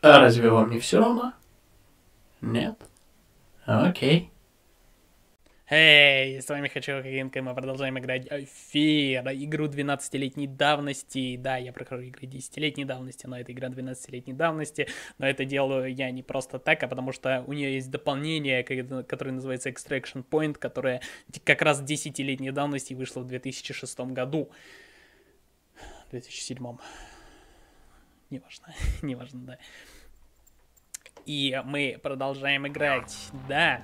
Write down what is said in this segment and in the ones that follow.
А разве вам не все равно? Нет? Окей. Эй, с вами Хочу Хагенко, мы продолжаем играть Фир, игру 12-летней давности. Да, я прохожу игры 10-летней давности, но это игра 12-летней давности. Но это делаю я не просто так, а потому что у нее есть дополнение, которое называется Extraction Point, которое как раз 10-летней давности вышло в 2006 году. 2007. Неважно, неважно, да. И мы продолжаем играть, да.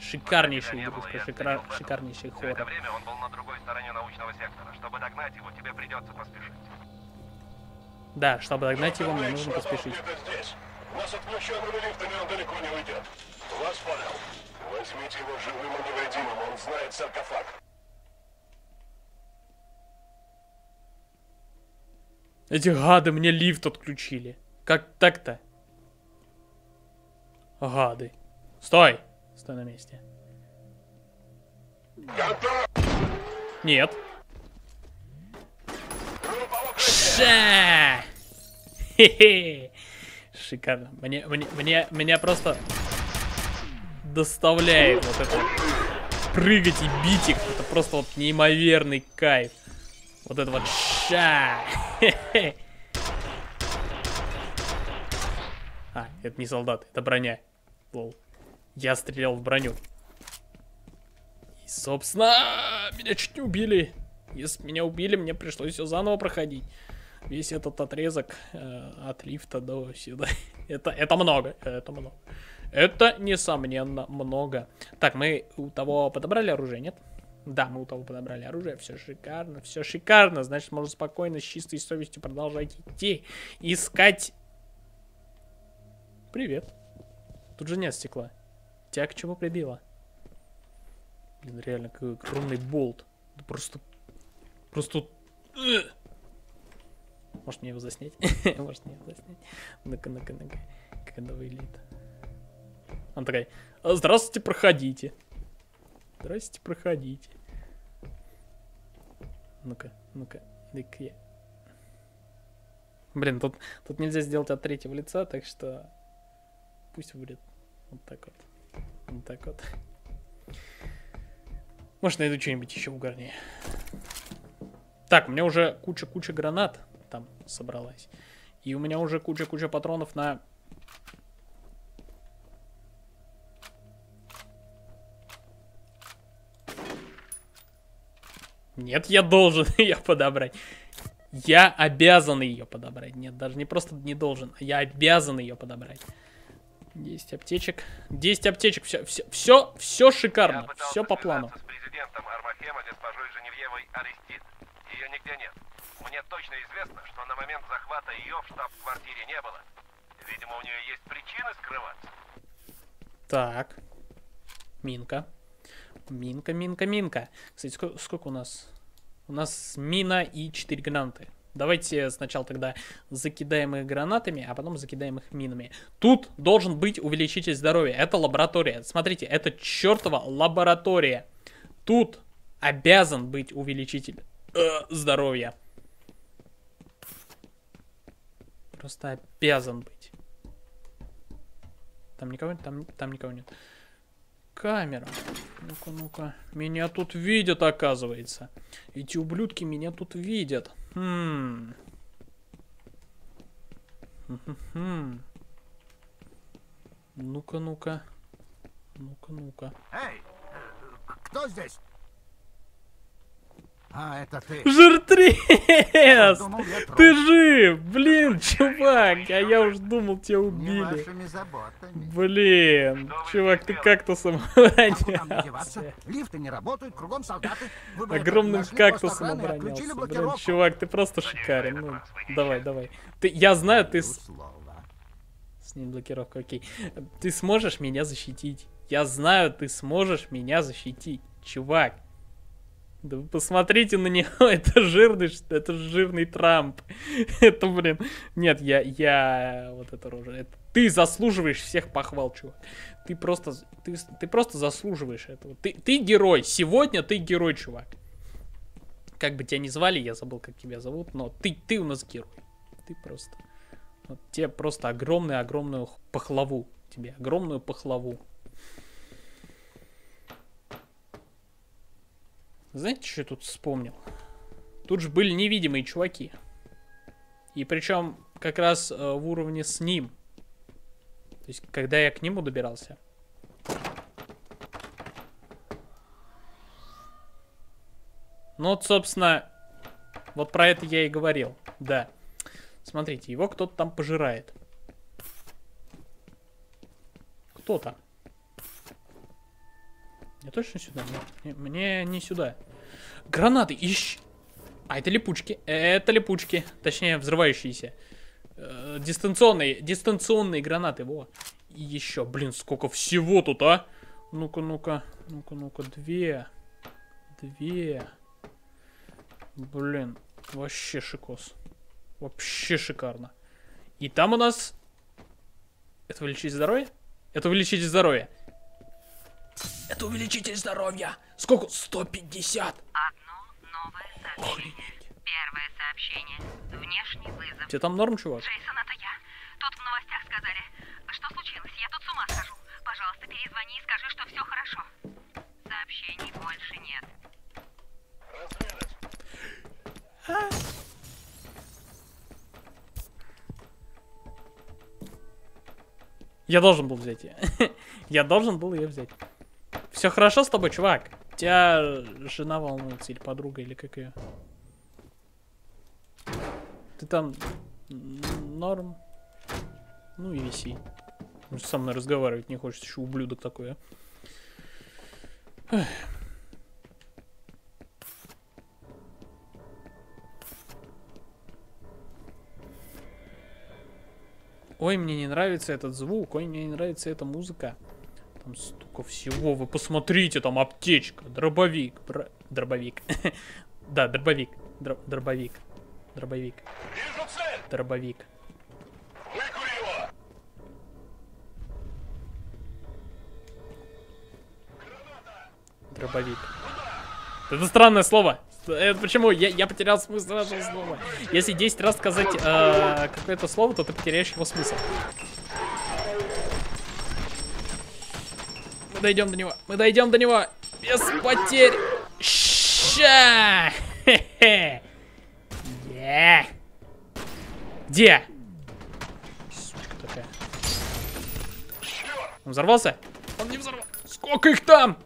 Шикарнейший выпуск, шикар... шикарнейший хор. В это время он был на другой стороне научного сектора. Чтобы догнать его, тебе придется поспешить. Да, чтобы догнать его, мне нужно поспешить. У нас отключенными лифтами он далеко не уйдет. Вас понял. Возьмите его живым и невредимым, он знает саркофаг. Эти гады мне лифт отключили. Как так-то? Гады. Стой! Стой на месте. Нет. Ша! Хе-хе! Шикарно. Мне, мне, мне, меня просто доставляет вот это прыгать и бить их. Это просто вот неимоверный кайф. Вот это вот ша! А, это не солдат, это броня. Лол. Я стрелял в броню. И, собственно, меня чуть не убили. Если меня убили, мне пришлось все заново проходить. Весь этот отрезок э, от лифта до сюда. это, это много, это много. Это, несомненно, много. Так, мы у того подобрали оружие, нет? Да, мы у того подобрали оружие, все шикарно, все шикарно. Значит, можно спокойно, с чистой совестью продолжать идти. Искать... Привет. Тут же нет стекла. Тебя к чему прибило? Блин, реально, какой огромный болт. Да просто... Просто... Может мне его заснять? Может мне его заснять? Ну-ка, ну-ка, ну-ка. Когда вылет. Он такая, здравствуйте, проходите. Здравствуйте, проходите. Ну-ка, ну-ка, дай-ка я. Блин, тут, тут нельзя сделать от третьего лица, так что пусть будет вот так вот. Вот так вот. Может, найду что-нибудь еще угарнее. Так, у меня уже куча-куча гранат там собралась. И у меня уже куча-куча патронов на... Нет, я должен ее подобрать. Я обязан ее подобрать. Нет, даже не просто не должен, а я обязан ее подобрать. 10 аптечек. 10 аптечек. Все, все, все, все шикарно. Все по плану. с президентом Армахема, госпожой Женевьевой Арестит. Ее нигде нет. Мне точно известно, что на момент захвата ее в штаб-квартире не было. Видимо, у нее есть причины скрываться. Так. Минка. Минка, минка, минка. Кстати, сколько, сколько у нас? У нас мина и 4 гранаты. Давайте сначала тогда закидаем их гранатами, а потом закидаем их минами. Тут должен быть увеличитель здоровья. Это лаборатория. Смотрите, это чертова лаборатория. Тут обязан быть увеличитель э, здоровья. Просто обязан быть. Там никого? Там, там никого нет. Камера. Ну-ка, ну-ка. Меня тут видят, оказывается. Эти ублюдки меня тут видят. Хм. Ну-ка, ну-ка. Ну-ка, ну-ка. Эй, э, кто здесь? А, это ты. Жиртрес! Ты жив! Блин, чувак, а я уж думал, тебя убили. Блин, чувак, ты кактусом оборонялся. Лифты не работают, кругом солдаты. Огромным кактусом оборонялся. Блин, чувак, ты просто шикарен. Ну, давай, давай. Ты, я знаю, ты... С ним блокировка, окей. Ты сможешь меня защитить. Я знаю, ты сможешь меня защитить. Чувак, да посмотрите на него, это жирный, это жирный Трамп. это, блин, нет, я, я, вот это рожа, это, ты заслуживаешь всех похвал, чувак. Ты просто, ты, ты просто заслуживаешь этого. Ты, ты герой, сегодня ты герой, чувак. Как бы тебя ни звали, я забыл, как тебя зовут, но ты, ты у нас герой. Ты просто, Вот тебе просто огромную-огромную пахлаву. Тебе огромную пахлаву. Знаете, что я тут вспомнил? Тут же были невидимые чуваки. И причем как раз э, в уровне с ним. То есть, когда я к нему добирался. Ну вот, собственно, вот про это я и говорил. Да. Смотрите, его кто-то там пожирает. Кто там? Мне точно сюда? Мне, мне не сюда. Гранаты, ищ... А, это липучки. Это липучки. Точнее, взрывающиеся. Э, дистанционные, дистанционные гранаты, во. И еще, блин, сколько всего тут, а? Ну-ка, ну-ка, ну-ка, ну-ка, две. Две. Блин, вообще шикос. Вообще шикарно. И там у нас... Это увеличить здоровье? Это увеличить здоровье. Это увеличитель здоровья. Сколько? 150. Одно новое сообщение. Первое сообщение. Внешний вызов. Тебе там норм, чувак? Джейсон, это я. Тут в новостях сказали. Что случилось? Я тут с ума схожу. Пожалуйста, перезвони и скажи, что все хорошо. Сообщений больше нет. Я должен был взять ее. Я должен был ее взять. Все хорошо с тобой, чувак? Тебя жена волнуется или подруга, или как ее? Ты там норм? Ну и виси. Же со мной разговаривать не хочет, еще ублюдок такой, а. Ой, мне не нравится этот звук, ой, мне не нравится эта музыка. Там столько всего, вы посмотрите, там аптечка, дробовик, бра... дробовик. да, дробовик, Дро- дробовик, дробовик, дробовик. Дробовик. Это странное слово. Это почему? Я, я потерял смысл этого слова. Если 10 раз сказать э, какое-то слово, то ты потеряешь его смысл. Дойдем до него. Мы дойдем до него. Без потерь. Ща! Хе-хе. Где? Сучка такая. Он взорвался? Он не взорвал. Сколько их там?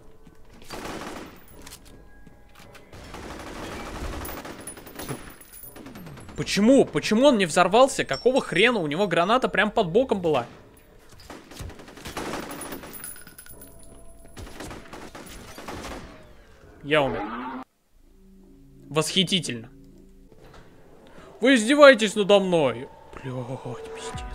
Почему? Почему он не взорвался? Какого хрена? У него граната прям под боком была. Я умер. Восхитительно. Вы издеваетесь надо мной. Блядь, пиздец.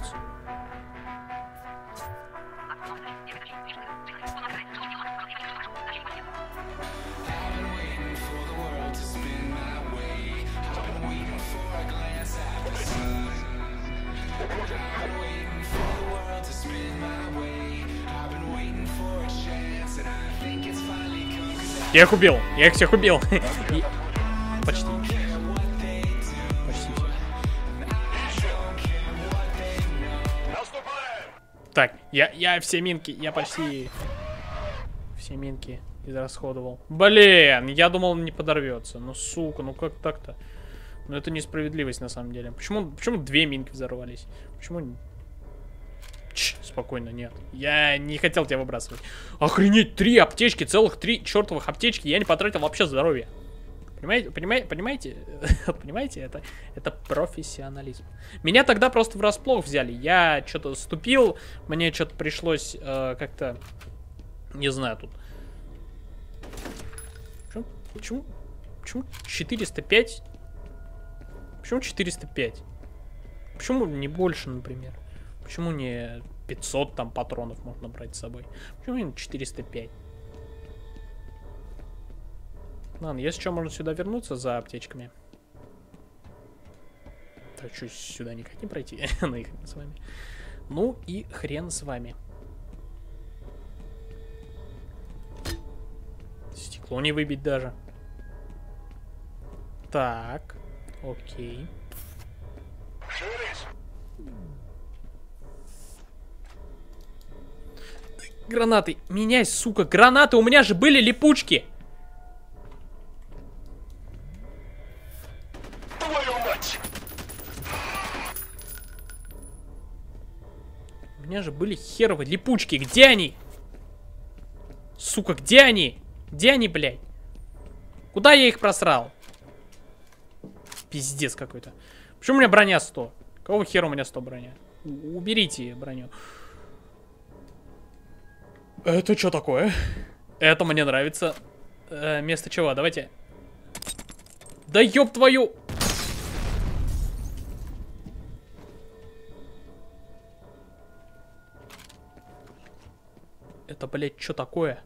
Я их убил. Я их всех убил. Почти. Почти! Так, я, я все минки, я почти все минки израсходовал. Блин, я думал он не подорвется. Ну сука, ну как так-то? Ну это несправедливость на самом деле. Почему, почему две минки взорвались? Почему... Чш, спокойно, нет. Я не хотел тебя выбрасывать. Охренеть, три аптечки, целых три чертовых аптечки. Я не потратил вообще здоровье. Понимаете, понимаете, понимаете, понимаете, это, это профессионализм. Меня тогда просто врасплох взяли. Я что-то ступил, мне что-то пришлось э, как-то, не знаю, тут. Почему, почему, почему 405? Почему 405? Почему не больше, например? Почему не 500 там патронов можно брать с собой? Почему именно 405? Ладно, если что, можно сюда вернуться за аптечками. Так, что, сюда никак не пройти? ну и хрен с вами. Ну и хрен с вами. Стекло не выбить даже. Так, окей. Гранаты. Меняй, сука, гранаты. У меня же были липучки. Твою мать! У меня же были херовые липучки. Где они? Сука, где они? Где они, блядь? Куда я их просрал? Пиздец какой-то. Почему у меня броня 100? Какого хера у меня 100 броня? У- Уберите броню. Это что такое? Это мне нравится. Э, место чего? Давайте. Да ёб твою... Это, блядь, что такое?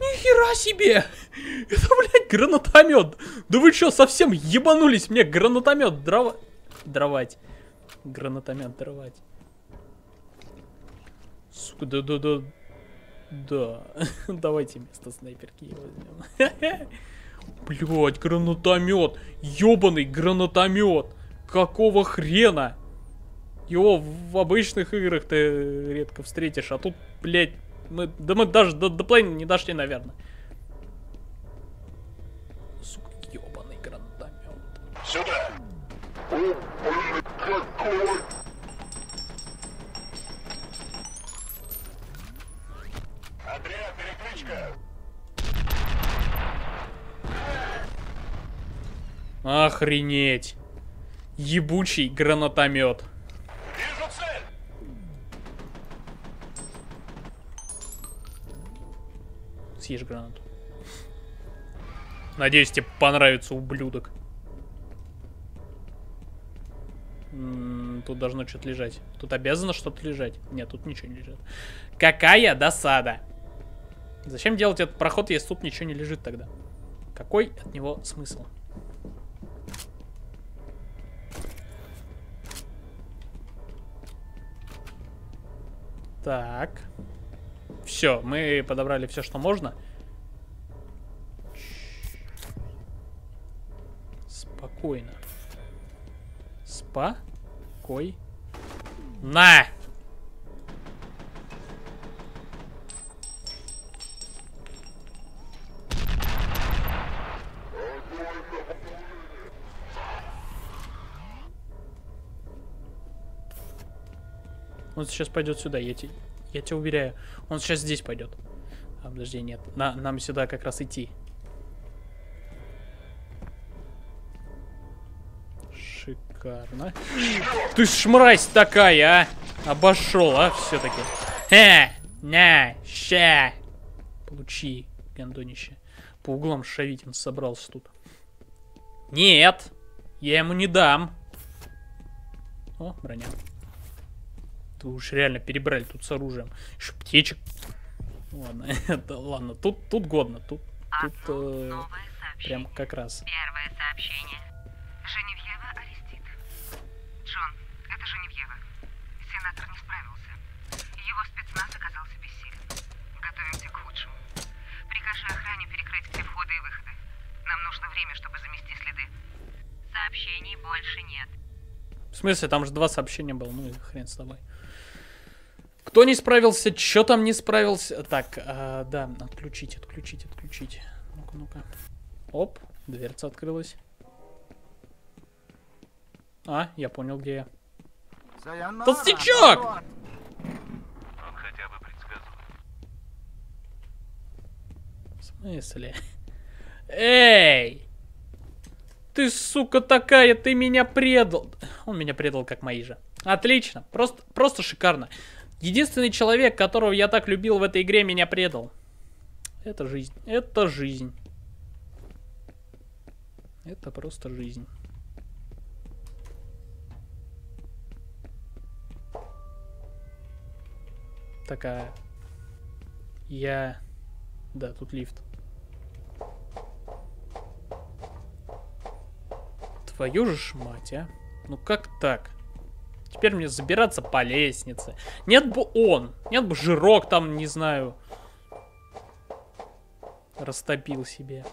Нихера себе! Это, блядь, гранатомет! Да вы что, совсем ебанулись мне гранатомет дрова... Дровать. Гранатомет дровать. Сука, да-да-да. Да. Давайте вместо снайперки возьмем. Блять, гранатомет. Ёбаный гранатомет. Какого хрена? Его в обычных играх ты редко встретишь, а тут, блядь, мы, да мы даже до, до половины не дошли, наверное. Сука, ёбаный гранатомет. Сюда! Андреа, перекличка! Охренеть. Ебучий гранатомет. Съешь гранату. Надеюсь, тебе понравится, ублюдок. М, Тут должно что-то лежать. Тут обязано что-то лежать. Нет, тут ничего не лежит. Какая досада. Зачем делать этот проход, если тут ничего не лежит тогда? Какой от него смысл? Так. Все, мы подобрали все, что можно. Спокойно. Спокой. На! Он сейчас пойдет сюда, я тебе, я тебя уверяю. Он сейчас здесь пойдет. А, подожди, нет. На, нам сюда как раз идти. Шикарно. Ты ж мразь такая, а! Обошел, а, все-таки. Хе! На! Ща! Получи, гандонище. По углам шавить он собрался тут. Нет! Я ему не дам. О, броня. Ты уж реально перебрали тут с оружием. Еще птичек. Ладно, это ладно. Тут, тут годно. Тут, тут э, прям как раз. Первое сообщение. Женевьева арестит. Джон, это Женевьева. Сенатор не справился. Его спецназ оказался бессилен. Готовимся к худшему. Прикажи охране перекрыть все входы и выходы. Нам нужно время, чтобы замести следы. Сообщений больше нет. В смысле, там же два сообщения было. Ну и хрен с тобой. Кто не справился? Чё там не справился? Так, а, да, отключить, отключить, отключить. Ну-ка, ну-ка. Оп, дверца открылась. А, я понял, где я. Толстячок! Он хотя бы. В смысле? Эй! Ты, сука, такая, ты меня предал. Он меня предал, как мои же. Отлично, просто, просто шикарно. Единственный человек, которого я так любил в этой игре, меня предал. Это жизнь, это жизнь. Это просто жизнь. Такая. Я... Да, тут лифт. Твою же ж мать, а? Ну как так? Теперь мне забираться по лестнице. Нет бы он. Нет бы жирок там, не знаю. Растопил себе.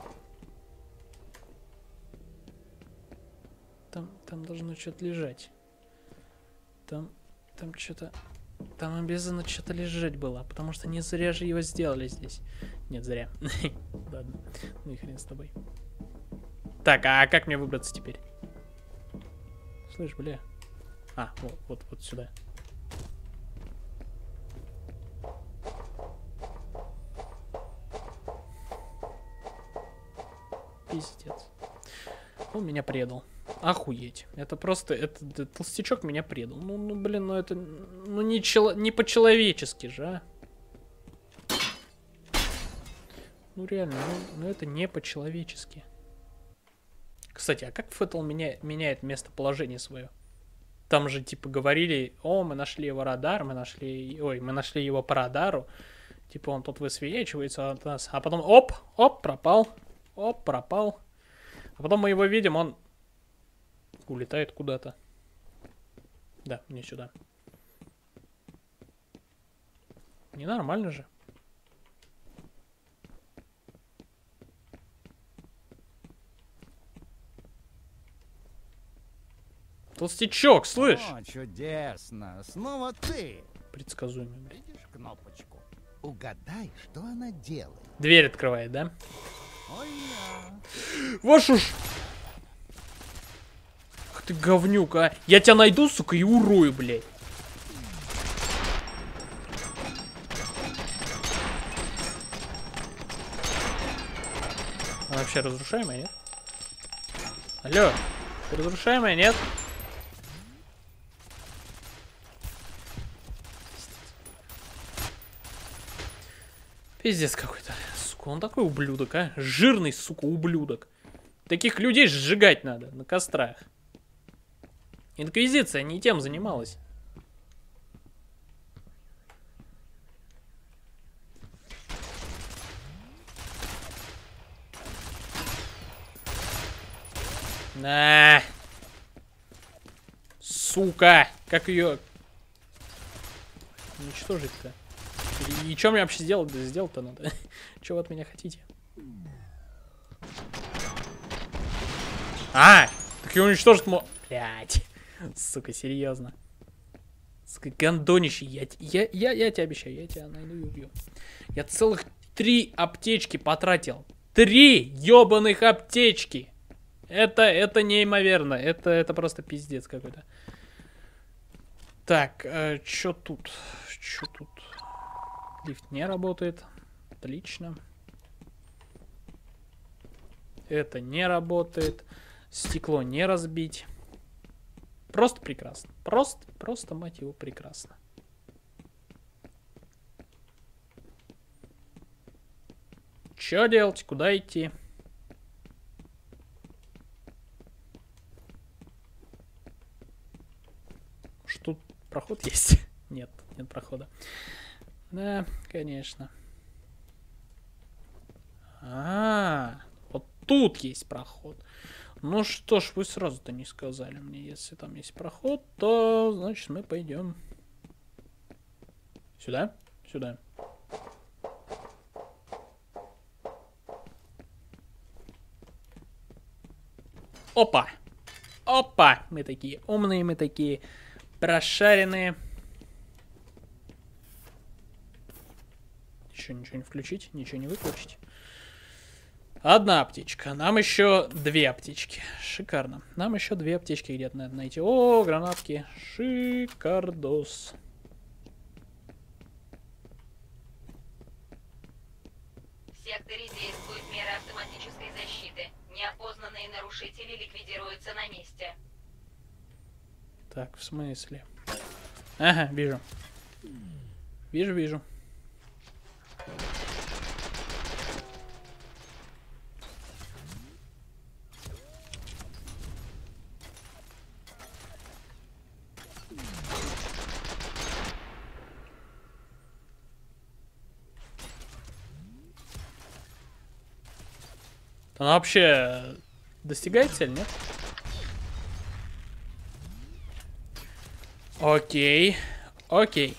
Там, там должно что-то лежать. Там, там что-то... Там обязано что-то лежать было, потому что не зря же его сделали здесь. Нет, зря. Ладно, ну и хрен с тобой. Так, а как мне выбраться теперь? Слышь, бля. А, вот, вот, вот сюда. Пиздец. Он меня предал. Охуеть. Это просто, это, это толстячок меня предал. Ну, ну, блин, ну это, ну не, чело, не по-человечески же, а. Ну реально, ну, ну это не по-человечески. Кстати, а как Феттл меня, меняет местоположение свое? Там же типа говорили, о, мы нашли его радар, мы нашли, ой, мы нашли его по радару. Типа он тут высвечивается от нас. А потом, оп, оп, пропал. Оп, пропал. А потом мы его видим, он улетает куда-то. Да, не сюда. Ненормально же. Толстячок, слышь? О, чудесно. Снова ты. Предсказуемый. Видишь кнопочку? Угадай, что она делает. Дверь открывает, да? Ой, я. Вашу ж... Ах ты говнюк, а. Я тебя найду, сука, и урою, блядь. Она вообще разрушаемая, нет? Алло, разрушаемая, нет? Пиздец какой-то. Сука, он такой ублюдок, а? Жирный, сука, ублюдок. Таких людей сжигать надо на кострах. Инквизиция не тем занималась. На. Сука. Как ее уничтожить-то? И, и что мне вообще сделать? Да сделать-то надо. Что вы от меня хотите? А! Так его уничтожить мо... Блять. Сука, серьезно. Сука, гандонище. Я, я, я, я тебе обещаю, я тебя найду и убью. Я целых три аптечки потратил. Три ебаных аптечки. Это, это неимоверно. Это, это просто пиздец какой-то. Так, э, что тут? Что тут? Лифт не работает. Отлично. Это не работает. Стекло не разбить. Просто прекрасно. Просто, просто, мать его, прекрасно. Что делать? Куда идти? Что тут проход есть? Нет, нет прохода. Да, конечно. А, вот тут есть проход. Ну что ж, вы сразу-то не сказали мне. Если там есть проход, то значит мы пойдем. Сюда? Сюда. Опа! Опа! Мы такие умные, мы такие прошаренные. Еще ничего не включить, ничего не выключить. Одна аптечка. Нам еще две аптечки. Шикарно. Нам еще две аптечки где-то надо найти. О, гранатки. Шикардос. В секторе действуют меры автоматической защиты. Неопознанные нарушители ликвидируются на месте. Так, в смысле? Ага, вижу. Вижу, вижу. Она вообще достигает цель, нет? Окей. Окей.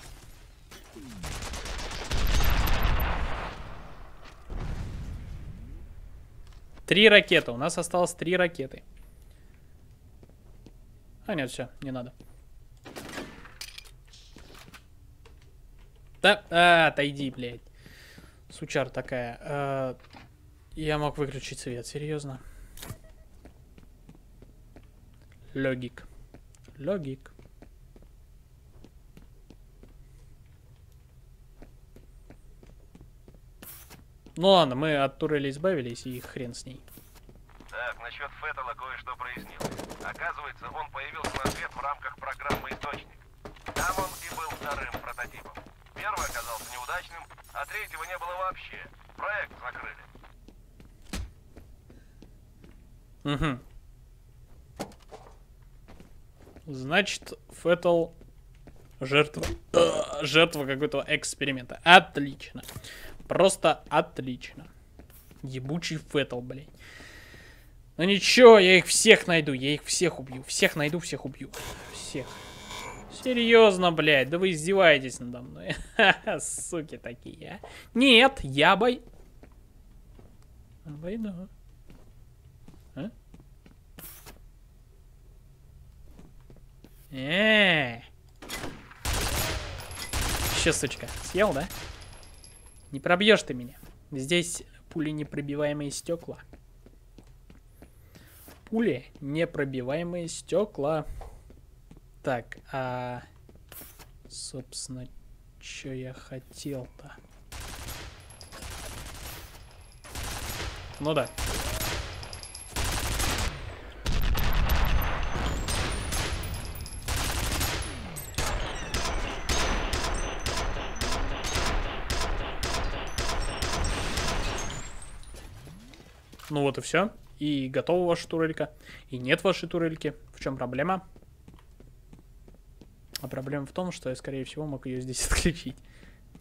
Три ракеты. У нас осталось три ракеты. А, нет, все, не надо. Да, а, отойди, блядь. Сучар такая. А, я мог выключить свет, серьезно. Логик. Логик. Ну ладно, мы от турели избавились, и хрен с ней. Так, насчет Феттела кое-что прояснилось. Оказывается, он появился на свет в рамках программы «Источник». Там он и был вторым прототипом. Первый оказался неудачным, а третьего не было вообще. Проект закрыли. Угу. Значит, Феттл жертва, э, жертва какого-то эксперимента. Отлично. Просто отлично. Ебучий Феттл, блядь. Ну ничего, я их всех найду, я их всех убью. Всех найду, всех убью. Всех. Серьезно, блядь, да вы издеваетесь надо мной. Суки такие, а. Нет, я бой... Обойду. Э. Че, сучка, съел, да? Не пробьешь ты меня. Здесь пули непробиваемые стекла. Пули непробиваемые стекла. Так, а... Собственно, что я хотел-то? Ну да. Ну вот и все. И готова ваша турелька. И нет вашей турельки. В чем проблема? А проблема в том, что я, скорее всего, мог ее здесь отключить.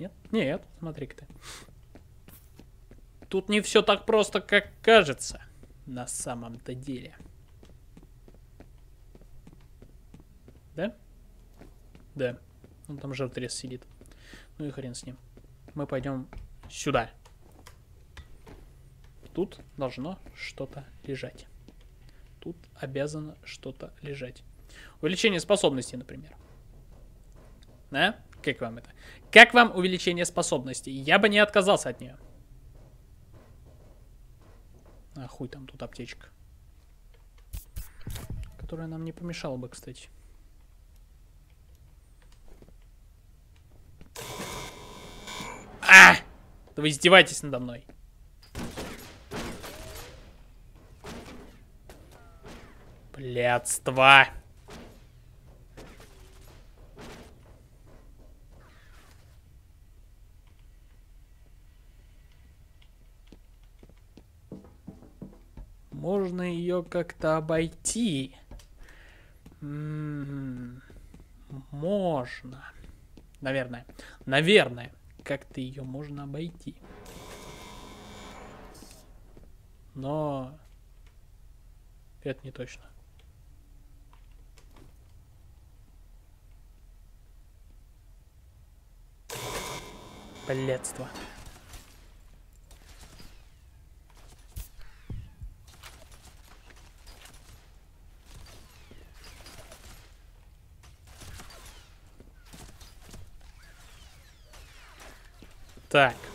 Нет? Нет, смотри-ка ты. Тут не все так просто, как кажется. На самом-то деле. Да? Да. Он там жертвец сидит. Ну и хрен с ним. Мы пойдем сюда. Тут должно что-то лежать. Тут обязано что-то лежать. Увеличение способностей, например. Да? Как вам это? Как вам увеличение способностей? Я бы не отказался от нее. А хуй там тут аптечка. Которая нам не помешала бы, кстати. А! Да вы издеваетесь надо мной. Блядство. Можно ее как-то обойти. М-м-м. Можно. Наверное. Наверное. Как-то ее можно обойти. Но... Это не точно. Блядство. Так.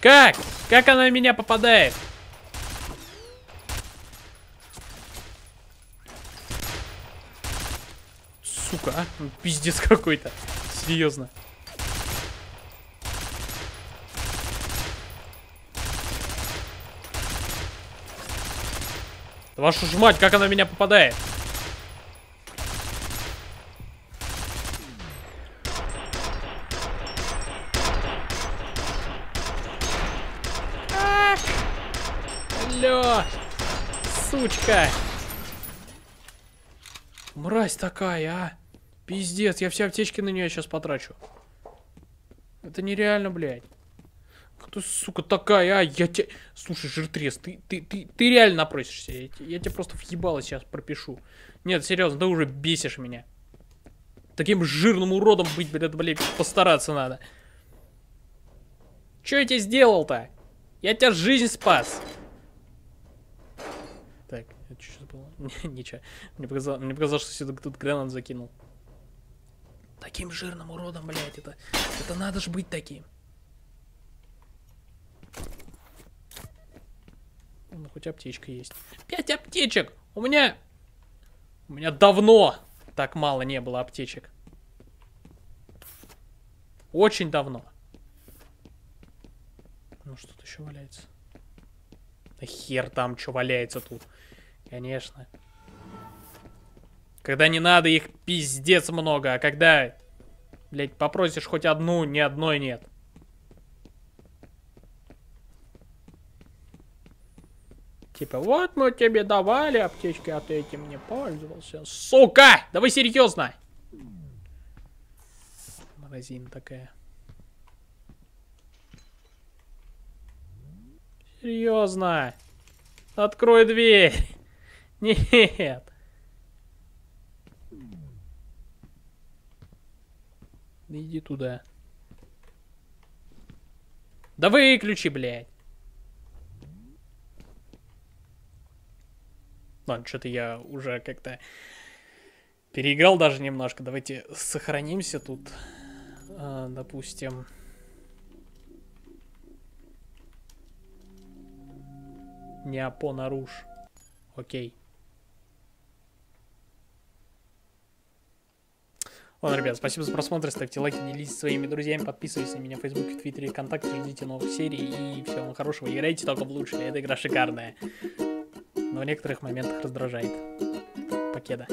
Как? Как она в меня попадает? Сука, а? Пиздец какой-то. Серьезно. Вашу ж мать, как она в меня попадает? Как? Алло! Сучка! Мразь такая, а! Пиздец, я все аптечки на нее сейчас потрачу. Это нереально, блядь. Кто, сука, такая, а? Я тебе... Слушай, жиртрес, ты, ты, ты, ты реально напросишься. Я, я тебе просто въебало сейчас пропишу. Нет, серьезно, ты уже бесишь меня. Таким жирным уродом быть, блядь, блядь, постараться надо. Че я тебе сделал-то? Я тебя жизнь спас. Так, это что было? Ничего. Мне показалось, мне показалось, что сюда тут гранат закинул. Таким жирным уродом, блядь, это... Это надо ж быть таким. Ну, хоть аптечка есть. Пять аптечек! У меня... У меня давно так мало не было аптечек. Очень давно. Ну, что тут еще валяется? Да хер там, что валяется тут. Конечно. Когда не надо, их пиздец много. А когда, блядь, попросишь хоть одну, ни одной нет. Типа, вот мы тебе давали аптечки, а ты этим не пользовался. Сука! Да вы серьезно? Морозина такая. Серьезно? Открой дверь. Нет. Иди туда. Да выключи, блядь. Ладно, что-то я уже как-то переиграл даже немножко. Давайте сохранимся тут. А, допустим. Неапо наруш. Окей. Ладно, ребят, спасибо за просмотр, ставьте лайки, делитесь своими друзьями, подписывайтесь на меня в Фейсбуке, Твиттере, ВКонтакте, ждите новых серий и всего вам хорошего. Играйте только в лучшие, эта игра шикарная, но в некоторых моментах раздражает. Покеда.